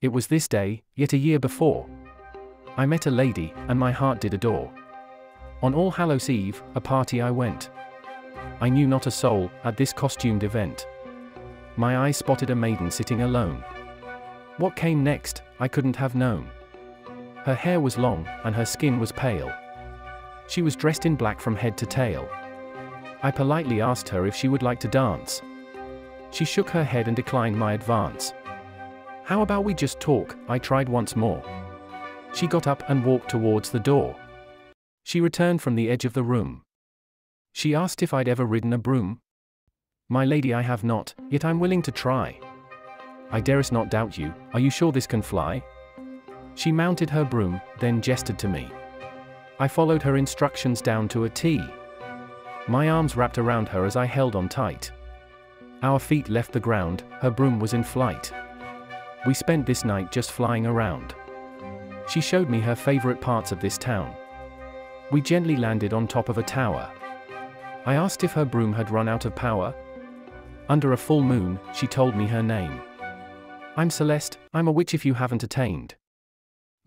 It was this day, yet a year before. I met a lady, and my heart did adore. On All Hallows Eve, a party I went. I knew not a soul, at this costumed event. My eye spotted a maiden sitting alone. What came next, I couldn't have known. Her hair was long, and her skin was pale. She was dressed in black from head to tail. I politely asked her if she would like to dance. She shook her head and declined my advance. How about we just talk? I tried once more. She got up and walked towards the door. She returned from the edge of the room. She asked if I'd ever ridden a broom. My lady, I have not, yet I'm willing to try. I darest not doubt you, are you sure this can fly? She mounted her broom, then gestured to me. I followed her instructions down to a T. My arms wrapped around her as I held on tight. Our feet left the ground, her broom was in flight. We spent this night just flying around. She showed me her favorite parts of this town. We gently landed on top of a tower. I asked if her broom had run out of power. Under a full moon, she told me her name. I'm Celeste, I'm a witch if you haven't attained.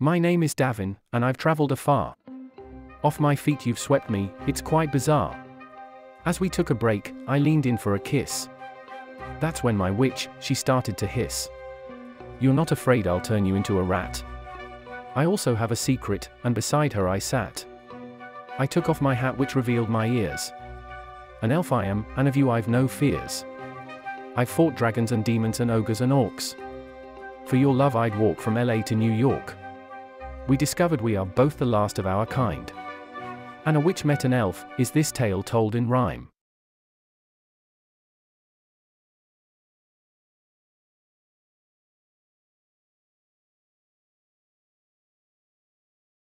My name is Davin, and I've traveled afar. Off my feet you've swept me, it's quite bizarre. As we took a break, I leaned in for a kiss. That's when my witch, she started to hiss. You're not afraid I'll turn you into a rat. I also have a secret, and beside her I sat. I took off my hat which revealed my ears. An elf I am, and of you I've no fears. I've fought dragons and demons and ogres and orcs. For your love I'd walk from LA to New York. We discovered we are both the last of our kind. And a witch met an elf, is this tale told in rhyme?